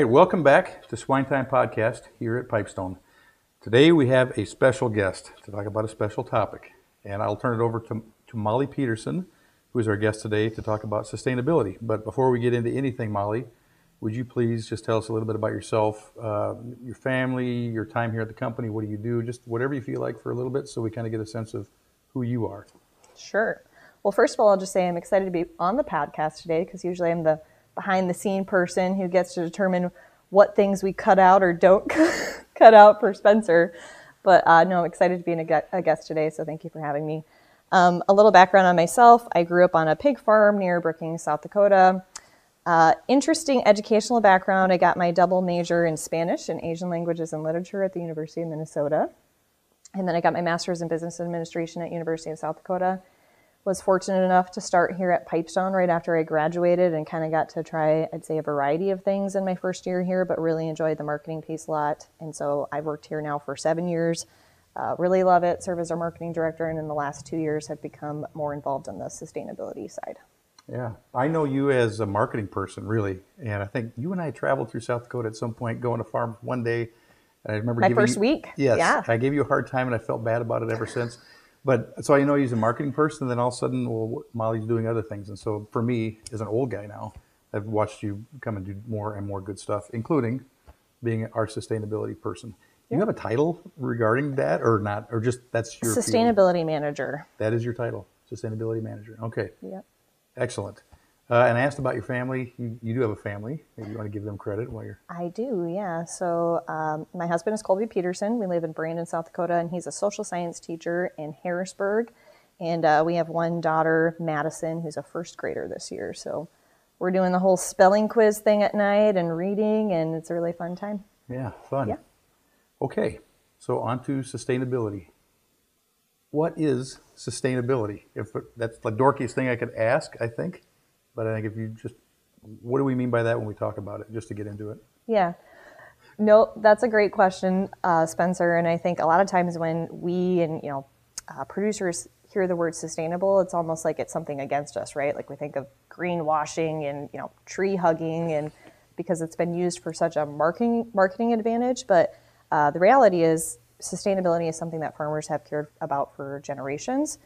Right, welcome back to Swine Time Podcast here at Pipestone. Today we have a special guest to talk about a special topic, and I'll turn it over to, to Molly Peterson, who is our guest today to talk about sustainability. But before we get into anything, Molly, would you please just tell us a little bit about yourself, uh, your family, your time here at the company, what do you do, just whatever you feel like for a little bit so we kind of get a sense of who you are. Sure. Well, first of all, I'll just say I'm excited to be on the podcast today because usually I'm the behind the scene person who gets to determine what things we cut out or don't cut out for Spencer. But uh, no, I'm excited to be a, guest today, so thank you for having me. Um, a little background on myself I grew up on a pig farm near Brookings, South Dakota. Uh, interesting educational background. I got my double major in Spanish and Asian languages and literature at the University of Minnesota. And then I got my master's in business administration at University of South Dakota was fortunate enough to start here at Pipestone right after I graduated and kind of got to try, I'd say, a variety of things in my first year here, but really enjoyed the marketing piece a lot. And so I've worked here now for seven years. Uh, really love it, serve as our marketing director, and in the last two years have become more involved on the sustainability side. Yeah, I know you as a marketing person, really, and I think you and I traveled through South Dakota at some point, going to farm one day. And I remember my first you, week. Yes, yeah. I gave you a hard time, and I felt bad about it ever since. But so I know he's a marketing person, and then all of a sudden, well, Molly's doing other things. And so for me, as an old guy now, I've watched you come and do more and more good stuff, including being our sustainability person. Do you have a title regarding that, or not, or just that's your sustainability field? manager? That is your title, sustainability manager. Okay. Yep. Excellent. Uh, and I asked about your family. You, you, do have a family. Maybe you want to give them credit while you're. I do, yeah. So um, my husband is Colby Peterson. We live in Brandon, South Dakota, and he's a social science teacher in Harrisburg. And uh, we have one daughter, Madison, who's a first grader this year. So we're doing the whole spelling quiz thing at night and reading, and it's a really fun time. Yeah, fun. Yeah. Okay, so on to sustainability. What is sustainability? If that's the dorkiest thing I could ask, I think. But I think if you just, what do we mean by that when we talk about it, just to get into it? Yeah. No, that's a great question, uh, Spencer. And I think a lot of times when we and, you know, uh, producers hear the word sustainable, it's almost like it's something against us, right? Like we think of greenwashing and, you know, tree hugging and because it's been used for such a marketing, marketing advantage. But uh, the reality is sustainability is something that farmers have cared about for generations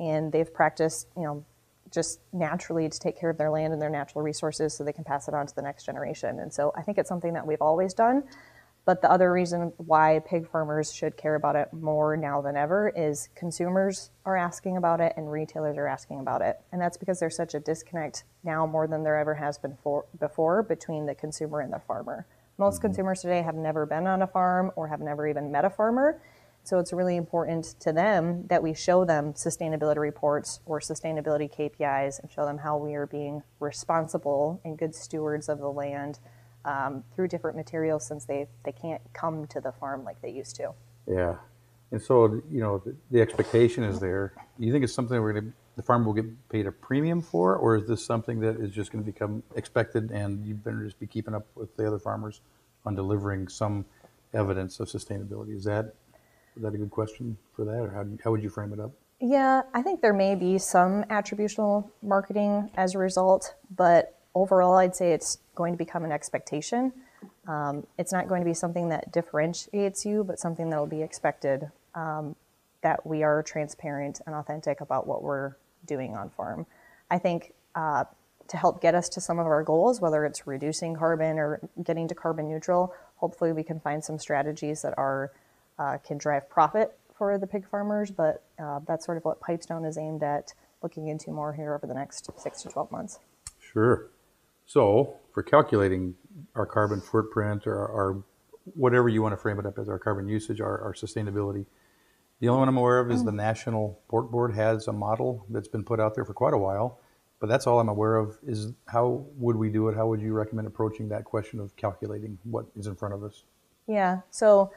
and they've practiced, you know, just naturally to take care of their land and their natural resources so they can pass it on to the next generation. And so I think it's something that we've always done. But the other reason why pig farmers should care about it more now than ever is consumers are asking about it and retailers are asking about it. And that's because there's such a disconnect now more than there ever has been for, before between the consumer and the farmer. Most mm-hmm. consumers today have never been on a farm or have never even met a farmer. So it's really important to them that we show them sustainability reports or sustainability KPIs and show them how we are being responsible and good stewards of the land um, through different materials since they, they can't come to the farm like they used to. Yeah. And so, you know, the, the expectation is there. Do you think it's something we're going to, the farmer will get paid a premium for, or is this something that is just going to become expected and you better just be keeping up with the other farmers on delivering some evidence of sustainability? Is that is that a good question for that, or how, how would you frame it up? Yeah, I think there may be some attributional marketing as a result, but overall, I'd say it's going to become an expectation. Um, it's not going to be something that differentiates you, but something that will be expected um, that we are transparent and authentic about what we're doing on farm. I think uh, to help get us to some of our goals, whether it's reducing carbon or getting to carbon neutral, hopefully we can find some strategies that are uh, can drive profit for the pig farmers, but uh, that's sort of what Pipestone is aimed at looking into more here over the next six to 12 months. Sure. So, for calculating our carbon footprint or our whatever you want to frame it up as our carbon usage, our, our sustainability, the only one I'm aware of is mm. the National Pork Board has a model that's been put out there for quite a while. But that's all I'm aware of is how would we do it? How would you recommend approaching that question of calculating what is in front of us? Yeah. So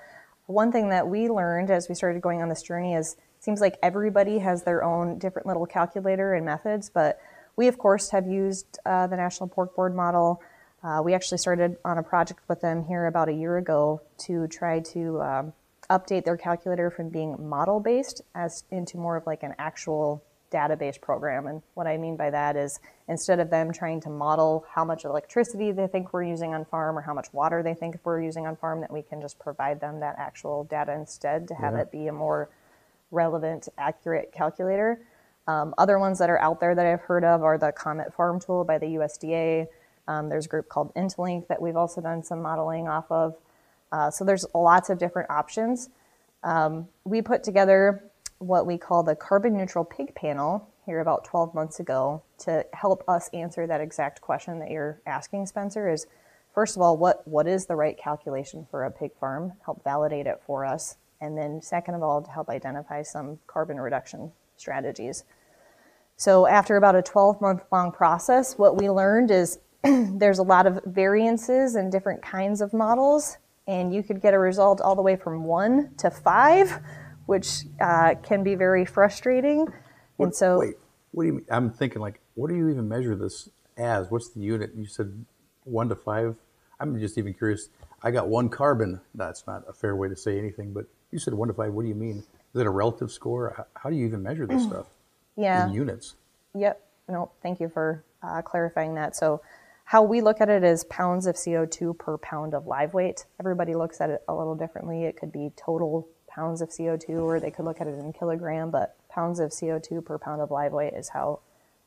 one thing that we learned as we started going on this journey is it seems like everybody has their own different little calculator and methods, but we of course have used uh, the National Pork Board model. Uh, we actually started on a project with them here about a year ago to try to um, update their calculator from being model based as into more of like an actual database program. And what I mean by that is instead of them trying to model how much electricity they think we're using on farm or how much water they think we're using on farm, that we can just provide them that actual data instead to have Yeah. it be a more relevant, accurate calculator. Um, other ones that are out there that I've heard of are the Comet Farm Tool by the USDA. Um, there's a group called Interlink that we've also done some modeling off of. Uh, so there's lots of different options. Um, we put together what we call the carbon neutral pig panel here about 12 months ago to help us answer that exact question that you're asking, Spencer. Is first of all, what what is the right calculation for a pig farm? Help validate it for us, and then second of all, to help identify some carbon reduction strategies. So after about a 12 month long process, what we learned is there's a lot of variances and different kinds of models, and you could get a result all the way from one to five, which uh, can be very frustrating. And so, Wait, what do you mean? I'm thinking like, what do you even measure this as? What's the unit? You said one to five. I'm just even curious. I got one carbon. That's not a fair way to say anything, but you said one to five. What do you mean? Is it a relative score? How, how do you even measure this stuff yeah. in units? Yep. No, thank you for uh, clarifying that. So, how we look at it is pounds of CO2 per pound of live weight. Everybody looks at it a little differently. It could be total pounds of CO2, or they could look at it in kilogram, but pounds of CO2 per pound of live weight is how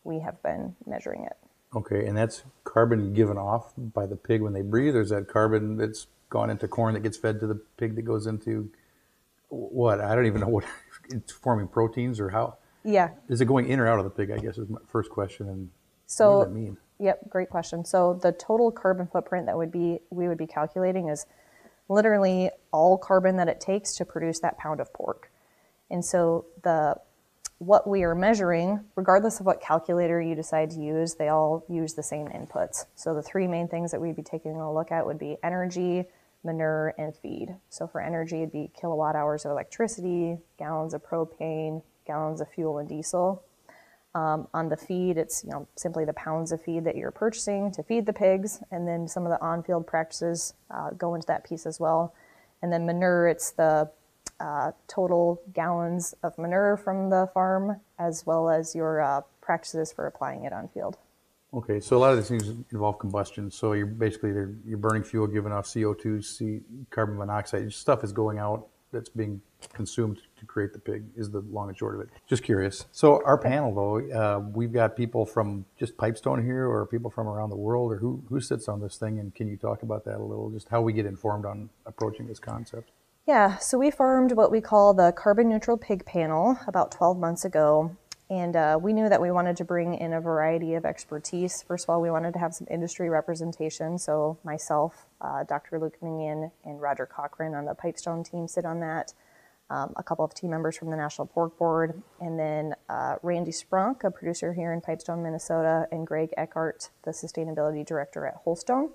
we have been measuring it. Okay, and that's carbon given off by the pig when they breathe, or is that carbon that's gone into corn that gets fed to the pig that goes into what? I don't even know what it's forming proteins or how. Yeah. Is it going in or out of the pig? I guess is my first question. And So, what does that mean? Yep, great question. So the total carbon footprint that would be we would be calculating is literally all carbon that it takes to produce that pound of pork. And so the what we are measuring, regardless of what calculator you decide to use, they all use the same inputs. So the three main things that we'd be taking a look at would be energy, manure, and feed. So for energy, it'd be kilowatt hours of electricity, gallons of propane, gallons of fuel and diesel. Um, on the feed, it's you know simply the pounds of feed that you're purchasing to feed the pigs, and then some of the on-field practices uh, go into that piece as well. And then manure, it's the uh, total gallons of manure from the farm, as well as your uh, practices for applying it on field. Okay, so a lot of these things involve combustion. So you're basically you're, burning fuel, giving off CO2, C, carbon monoxide. Stuff is going out that's being consumed to create the pig. Is the long and short of it. Just curious. So our panel, though, uh, we've got people from just Pipestone here, or people from around the world, or who who sits on this thing? And can you talk about that a little? Just how we get informed on approaching this concept. Yeah, so we formed what we call the Carbon Neutral Pig Panel about 12 months ago. And uh, we knew that we wanted to bring in a variety of expertise. First of all, we wanted to have some industry representation. So, myself, uh, Dr. Luke Minion, and Roger Cochran on the Pipestone team sit on that. Um, a couple of team members from the National Pork Board, and then uh, Randy Spronk, a producer here in Pipestone, Minnesota, and Greg Eckhart, the sustainability director at Holstone,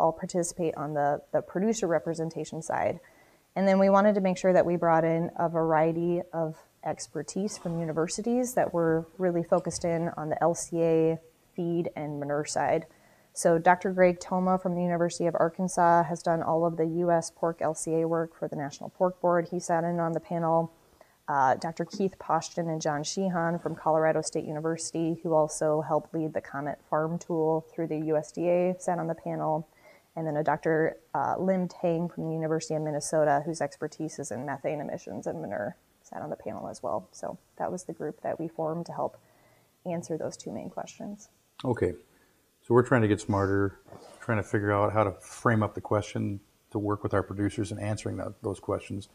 all participate on the, the producer representation side. And then we wanted to make sure that we brought in a variety of expertise from universities that were really focused in on the LCA, feed, and manure side. So Dr. Greg Thoma from the University of Arkansas has done all of the U.S. pork LCA work for the National Pork Board. He sat in on the panel. Uh, Dr. Keith Paustian and John Sheehan from Colorado State University, who also helped lead the Comet Farm Tool through the USDA, sat on the panel and then a Dr. Uh, Lim Tang from the University of Minnesota, whose expertise is in methane emissions and manure, sat on the panel as well. So that was the group that we formed to help answer those two main questions. Okay, so we're trying to get smarter, trying to figure out how to frame up the question to work with our producers in answering that, those questions.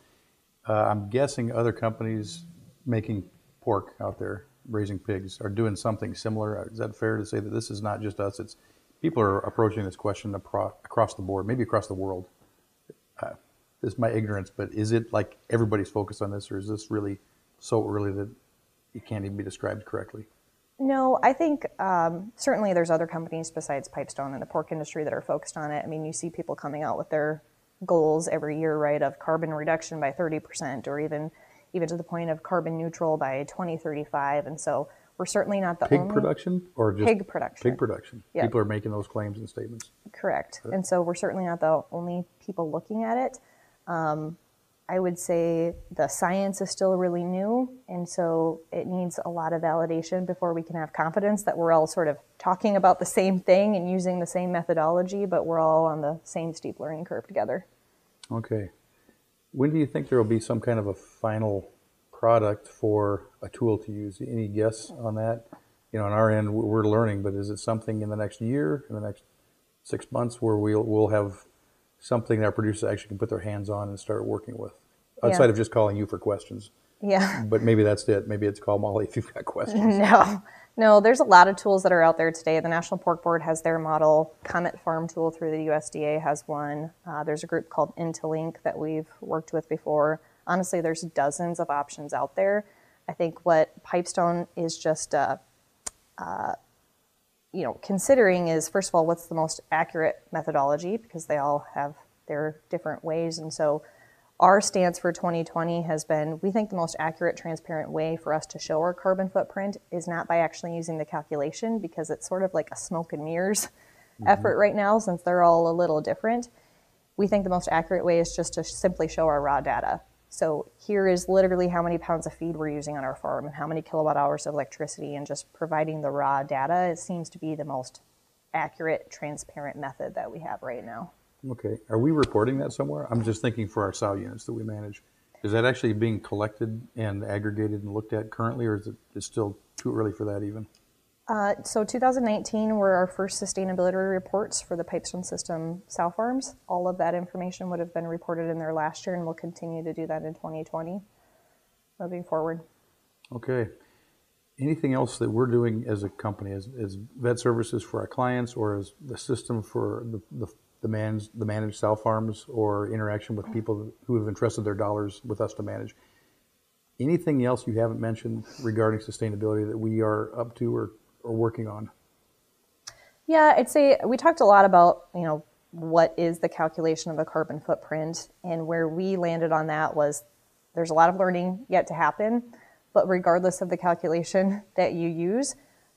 Uh, I'm guessing other companies making pork out there, raising pigs, are doing something similar. Is that fair to say that this is not just us? It's people are approaching this question across the board, maybe across the world. Uh, this is my ignorance, but is it like everybody's focused on this, or is this really so early that it can't even be described correctly? No, I think um, certainly there's other companies besides Pipestone in the pork industry that are focused on it. I mean, you see people coming out with their goals every year, right, of carbon reduction by 30%, or even even to the point of carbon neutral by 2035. And so we're certainly not the Pig only production, or just Pig production. Pig production. Yeah. People are making those claims and statements. Correct. And so we're certainly not the only people looking at it. Um, I would say the science is still really new, and so it needs a lot of validation before we can have confidence that we're all sort of talking about the same thing and using the same methodology, but we're all on the same steep learning curve together. Okay. When do you think there will be some kind of a final product for a tool to use? Any guess on that? You know, on our end, we're learning, but is it something in the next year, in the next six months, where we'll we'll have something that our producers actually can put their hands on and start working with, outside Yeah. of just calling you for questions? Yeah. But maybe that's it. Maybe it's call Molly if you've got questions. No, no, there's a lot of tools that are out there today. The National Pork Board has their model. Comet Farm Tool through the USDA has one. Uh, there's a group called Intolink that we've worked with before. Honestly, there's dozens of options out there. I think what Pipestone is just, uh, uh, you know, considering is first of all, what's the most accurate methodology because they all have their different ways, and so our stance for 2020 has been we think the most accurate, transparent way for us to show our carbon footprint is not by actually using the calculation because it's sort of like a smoke and mirrors mm-hmm. effort right now since they're all a little different. We think the most accurate way is just to simply show our raw data. So here is literally how many pounds of feed we're using on our farm and how many kilowatt hours of electricity, and just providing the raw data. It seems to be the most accurate, transparent method that we have right now. Okay. Are we reporting that somewhere? I'm just thinking for our sow units that we manage. Is that actually being collected and aggregated and looked at currently, or is it still too early for that even? Uh, so 2019 were our first sustainability reports for the Pipestone System sow farms. All of that information would have been reported in there last year, and we'll continue to do that in 2020 moving forward. Okay. Anything else that we're doing as a company, as, as vet services for our clients, or as the system for the, the, the managed, the managed sow farms, or interaction with people who have entrusted their dollars with us to manage? Anything else you haven't mentioned regarding sustainability that we are up to or, or working on? Yeah, I'd say we talked a lot about, you know, what is the calculation of a carbon footprint, and where we landed on that was there's a lot of learning yet to happen, but regardless of the calculation that you use,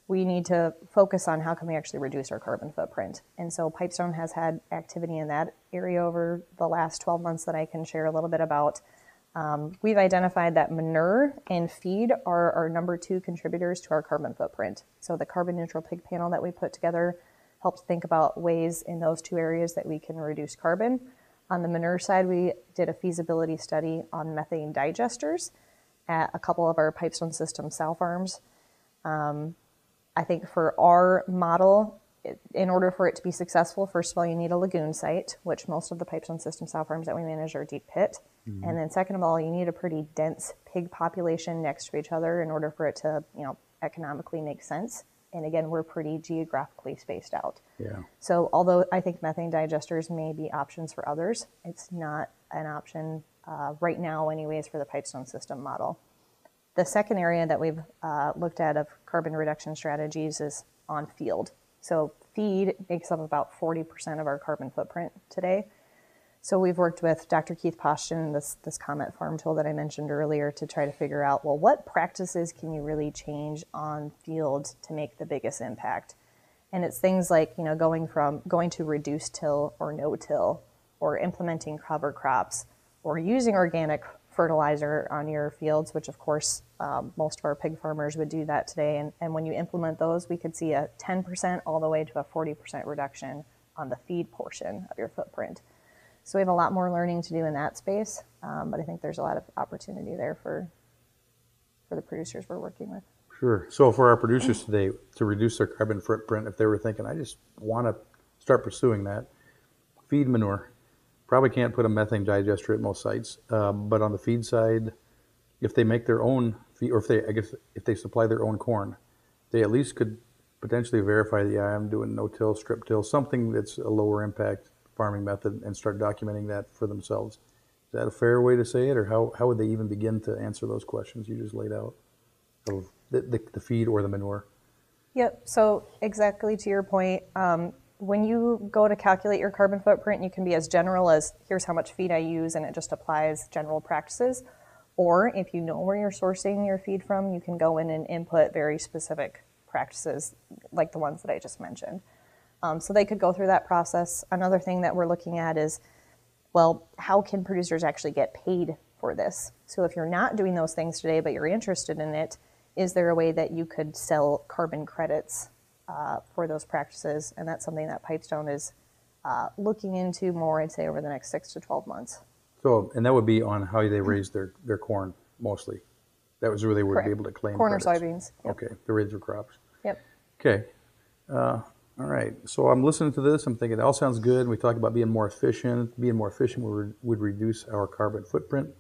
we need to focus on how can we actually reduce our carbon footprint. And so Pipestone has had activity in that area over the last 12 months that I can share a little bit about. Um, we've identified that manure and feed are our number two contributors to our carbon footprint. So the carbon neutral pig panel that we put together helps think about ways in those two areas that we can reduce carbon. On the manure side, we did a feasibility study on methane digesters at a couple of our Pipestone System sow farms. Um, I think for our model, in order for it to be successful, first of all, you need a lagoon site, which most of the Pipestone System sow farms that we manage are deep pit. And then second of all, you need a pretty dense pig population next to each other in order for it to, you know, economically make sense. And again, we're pretty geographically spaced out. Yeah. So although I think methane digesters may be options for others, it's not an option uh, right now, anyways, for the Pipestone system model. The second area that we've uh, looked at of carbon reduction strategies is on field. So feed makes up about 40% of our carbon footprint today. So we've worked with Dr. Keith Paustian, this this Comet Farm tool that I mentioned earlier, to try to figure out well, what practices can you really change on field to make the biggest impact? And it's things like you know going from going to reduced till or no till, or implementing cover crops, or using organic fertilizer on your fields, which of course um, most of our pig farmers would do that today. And, and when you implement those, we could see a 10% all the way to a 40% reduction on the feed portion of your footprint. So we have a lot more learning to do in that space, um, but I think there's a lot of opportunity there for for the producers we're working with. Sure. So for our producers today, to reduce their carbon footprint, if they were thinking, I just want to start pursuing that, feed manure. Probably can't put a methane digester at most sites, um, but on the feed side, if they make their own feed, or if they, I guess, if they supply their own corn, they at least could potentially verify that yeah, I'm doing no-till, strip-till, something that's a lower impact farming method, and start documenting that for themselves. Is that a fair way to say it, or how, how would they even begin to answer those questions you just laid out of the, the, the feed or the manure? Yep. So exactly to your point, um, when you go to calculate your carbon footprint, you can be as general as here's how much feed I use, and it just applies general practices. Or if you know where you're sourcing your feed from, you can go in and input very specific practices like the ones that I just mentioned. Um, so they could go through that process. Another thing that we're looking at is well, how can producers actually get paid for this? So if you're not doing those things today, but you're interested in it, is there a way that you could sell carbon credits uh, for those practices? And that's something that Pipestone is uh, looking into more, I'd say, over the next six to 12 months. So, and that would be on how they raise their, their corn mostly. That was where they would Correct. be able to claim Corn or soybeans. Yep. Okay, the raise their crops. Yep. Okay. Uh, all right. So I'm listening to this. I'm thinking it all sounds good. We talk about being more efficient. Being more efficient would, re- would reduce our carbon footprint.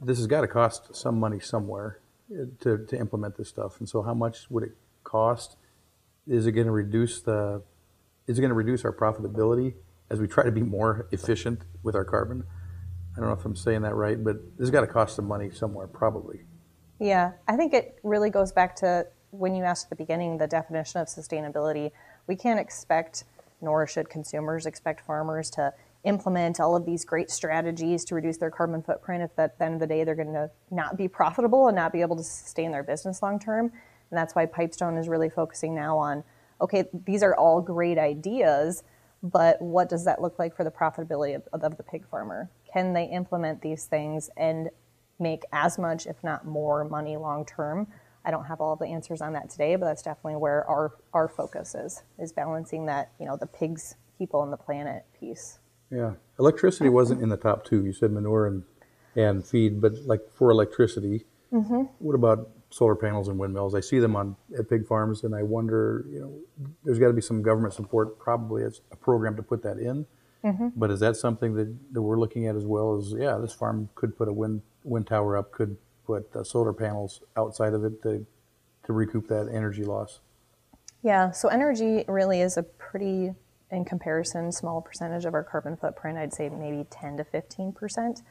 This has got to cost some money somewhere uh, to, to implement this stuff. And so, how much would it cost? Is it going to reduce the? Is it going to reduce our profitability as we try to be more efficient with our carbon? I don't know if I'm saying that right, but this has got to cost some money somewhere, probably. Yeah, I think it really goes back to when you asked at the beginning the definition of sustainability. We can't expect, nor should consumers expect farmers to implement all of these great strategies to reduce their carbon footprint if at the end of the day they're going to not be profitable and not be able to sustain their business long term. And that's why Pipestone is really focusing now on okay, these are all great ideas, but what does that look like for the profitability of, of the pig farmer? Can they implement these things and make as much, if not more, money long term? I don't have all the answers on that today, but that's definitely where our, our focus is, is balancing that, you know, the pigs, people, and the planet piece. Yeah, electricity wasn't in the top two. You said manure and and feed, but like for electricity, mm-hmm. what about solar panels and windmills? I see them on at pig farms, and I wonder, you know, there's got to be some government support, probably as a program to put that in. But is that something that, that we're looking at as well? As yeah, this farm could put a wind wind tower up, could put uh, solar panels outside of it to to recoup that energy loss. Yeah, so energy really is a pretty, in comparison, small percentage of our carbon footprint. I'd say maybe 10 to 15 percent.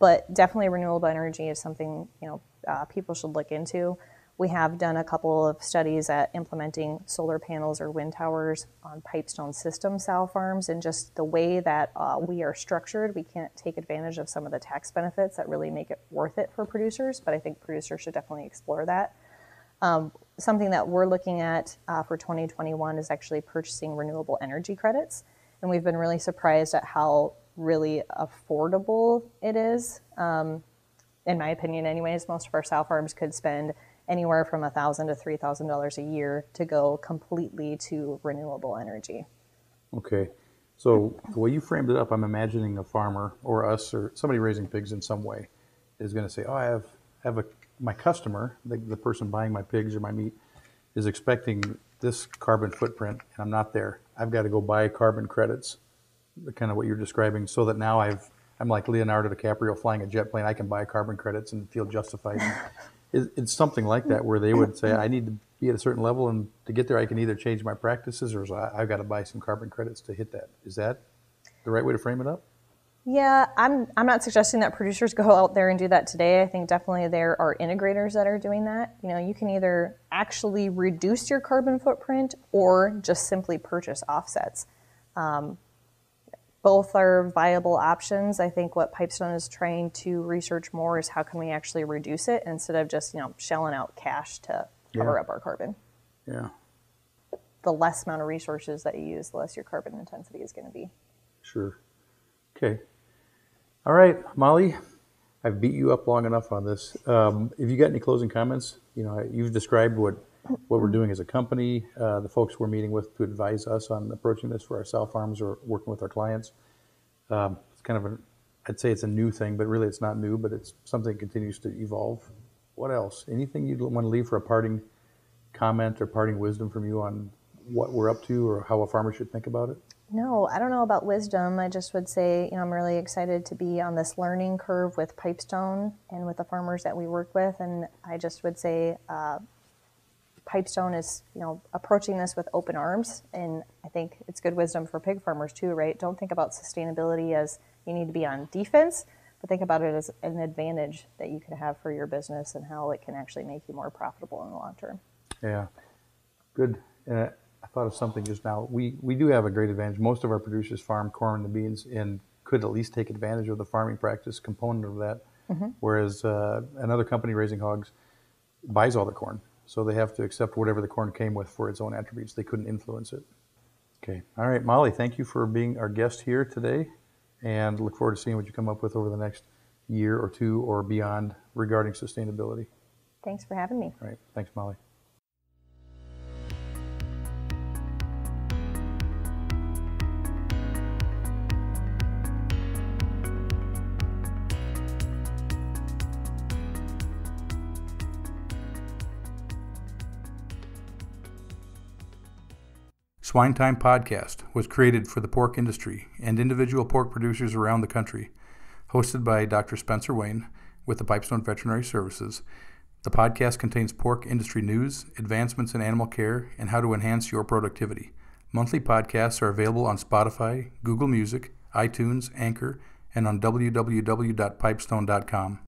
But definitely, renewable energy is something you know uh, people should look into. We have done a couple of studies at implementing solar panels or wind towers on Pipestone system sow farms, and just the way that uh, we are structured, we can't take advantage of some of the tax benefits that really make it worth it for producers. But I think producers should definitely explore that something that we're looking at uh, for 2021 is actually purchasing renewable energy credits. And we've been really surprised at how really affordable it is. Um, in my opinion, anyways, most of our sow farms could spend anywhere from a 1,000 to $3,000 a year to go completely to renewable energy. Okay. So the way you framed it up, I'm imagining a farmer or us or somebody raising pigs in some way is going to say, "Oh, I have I have a my customer, the, the person buying my pigs or my meat, is expecting this carbon footprint, and I'm not there. I've got to go buy carbon credits, kind of what you're describing, so that now I've I'm like Leonardo DiCaprio flying a jet plane. I can buy carbon credits and feel justified. It's something like that where they would say, I need to be at a certain level, and to get there, I can either change my practices or I've got to buy some carbon credits to hit that. Is that the right way to frame it up? Yeah, I'm, I'm not suggesting that producers go out there and do that today. I think definitely there are integrators that are doing that. You know, you can either actually reduce your carbon footprint or just simply purchase offsets. Um, both are viable options. I think what Pipestone is trying to research more is how can we actually reduce it instead of just, you know, shelling out cash to cover Yeah. up our carbon. Yeah, The less amount of resources that you use, the less your carbon intensity is going to be. sure. Okay. All right, Molly, I've beat you up long enough on this. Um, if you got any closing comments, you know, you've described what what we're doing as a company, uh, the folks we're meeting with to advise us on approaching this for our sow farms or working with our clients. Um, it's kind of a, I'd say it's a new thing, but really it's not new, but it's something that continues to evolve. What else? Anything you'd want to leave for a parting comment or parting wisdom from you on what we're up to or how a farmer should think about it? No, I don't know about wisdom. I just would say, you know, I'm really excited to be on this learning curve with Pipestone and with the farmers that we work with. And I just would say, uh, Pipestone is, you know, approaching this with open arms. And I think it's good wisdom for pig farmers too, right? Don't think about sustainability as you need to be on defense, but think about it as an advantage that you can have for your business and how it can actually make you more profitable in the long term. Yeah, good. Uh, I thought of something just now. We we do have a great advantage. Most of our producers farm corn and beans and could at least take advantage of the farming practice component of that. Whereas uh, another company raising hogs buys all the corn, so they have to accept whatever the corn came with for its own attributes. They couldn't influence it. Okay. All right, Molly. Thank you for being our guest here today, and look forward to seeing what you come up with over the next year or two or beyond regarding sustainability. Thanks for having me. All right. Thanks, Molly. Swine Time Podcast was created for the pork industry and individual pork producers around the country. Hosted by Dr. Spencer Wayne with the Pipestone Veterinary Services, the podcast contains pork industry news, advancements in animal care, and how to enhance your productivity. Monthly podcasts are available on Spotify, Google Music, iTunes, Anchor, and on www.pipestone.com.